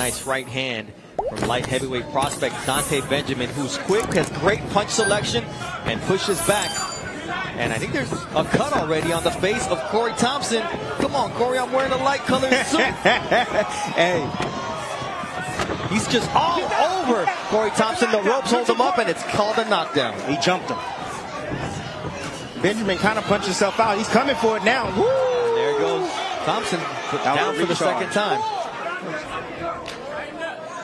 nice right hand from light heavyweight prospect Dante Benjamin, who's quick, has great punch selection, and pushes back. And I think there's a cut already on the face of Corey Thompson. Come on, Corey, I'm wearing a light colored suit. hey. He's just all over Corey Thompson. The ropes hold him up, and it's called a knockdown. He jumped him. Benjamin kind of punched himself out. He's coming for it now. Woo! There goes Thompson down for the second time.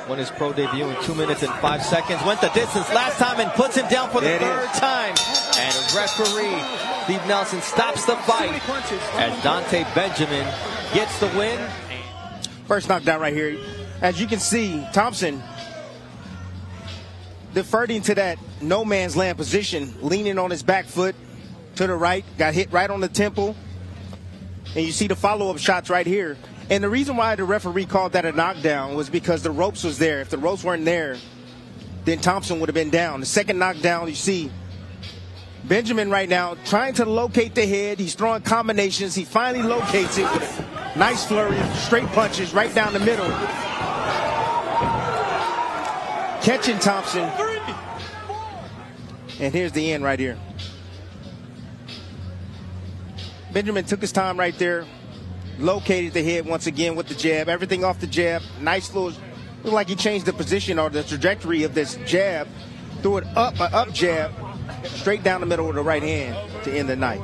Won his pro debut in two minutes and five seconds. Went the distance last time and puts him down for the it third is. time. And referee Steve Nelson stops the fight as Dante Benjamin gets the win. First knockdown right here. As you can see, Thompson deferring to that no man's land position, leaning on his back foot to the right, got hit right on the temple. And you see the follow-up shots right here. And the reason why the referee called that a knockdown was because the ropes was there. If the ropes weren't there, then Thompson would have been down. The second knockdown, you see Benjamin right now trying to locate the head. He's throwing combinations. He finally locates it nice flurry, straight punches right down the middle. Catching Thompson. And here's the end right here. Benjamin took his time right there, located the head once again with the jab, everything off the jab. Nice little, looked like he changed the position or the trajectory of this jab, threw it up, an up jab, straight down the middle with the right hand to end the night.